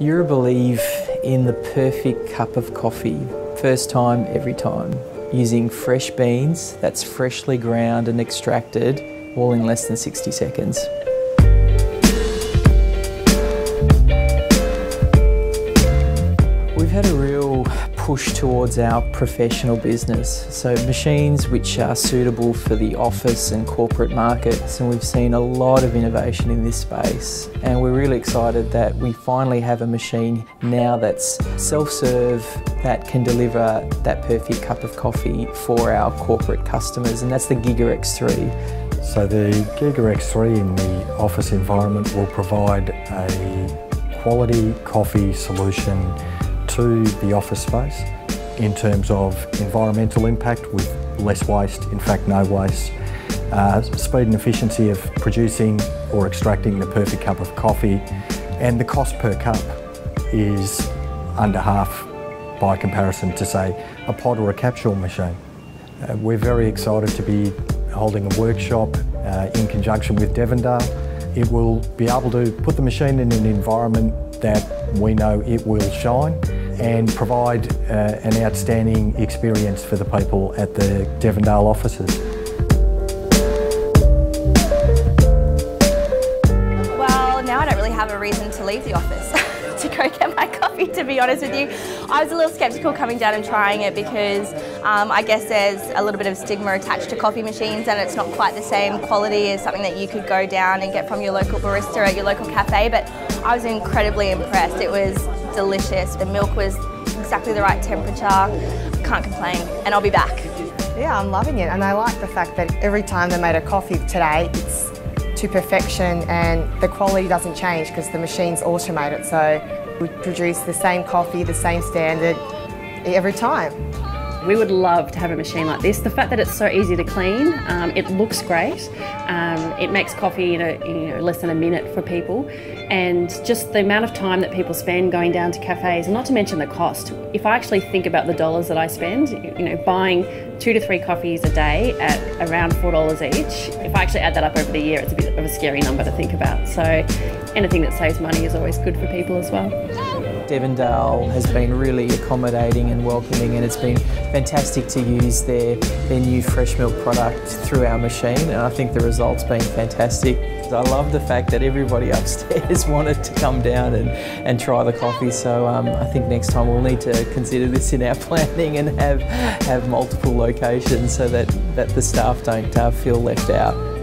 You're believe in the perfect cup of coffee, first time, every time. Using fresh beans that's freshly ground and extracted, all in less than 60 seconds. We've had a real push towards our professional business. So machines which are suitable for the office and corporate markets and we've seen a lot of innovation in this space and we're really excited that we finally have a machine now that's self-serve that can deliver that perfect cup of coffee for our corporate customers and that's the Giga X3. So the Giga X3 in the office environment will provide a quality coffee solution to the office space in terms of environmental impact with less waste, in fact no waste, uh, speed and efficiency of producing or extracting the perfect cup of coffee and the cost per cup is under half by comparison to say a pod or a capsule machine. Uh, we're very excited to be holding a workshop uh, in conjunction with Devondale. It will be able to put the machine in an environment that we know it will shine and provide uh, an outstanding experience for the people at the Devondale offices. Well, now I don't really have a reason to leave the office. to go get my coffee, to be honest with you. I was a little sceptical coming down and trying it because um, I guess there's a little bit of stigma attached to coffee machines and it's not quite the same quality as something that you could go down and get from your local barista at your local cafe, but I was incredibly impressed. It was delicious. The milk was exactly the right temperature. Can't complain, and I'll be back. Yeah, I'm loving it, and I like the fact that every time they made a coffee today, it's to perfection and the quality doesn't change because the machine's automated. So we produce the same coffee, the same standard every time. We would love to have a machine like this. The fact that it's so easy to clean, um, it looks great, um, it makes coffee in, a, in you know, less than a minute for people, and just the amount of time that people spend going down to cafes, not to mention the cost. If I actually think about the dollars that I spend, you know, buying two to three coffees a day at around four dollars each. If I actually add that up over the year, it's a bit of a scary number to think about. So anything that saves money is always good for people as well. Devondale has been really accommodating and welcoming and it's been fantastic to use their, their new fresh milk product through our machine and I think the result's been fantastic. I love the fact that everybody upstairs wanted to come down and, and try the coffee so um, I think next time we'll need to consider this in our planning and have, have multiple locations so that, that the staff don't uh, feel left out.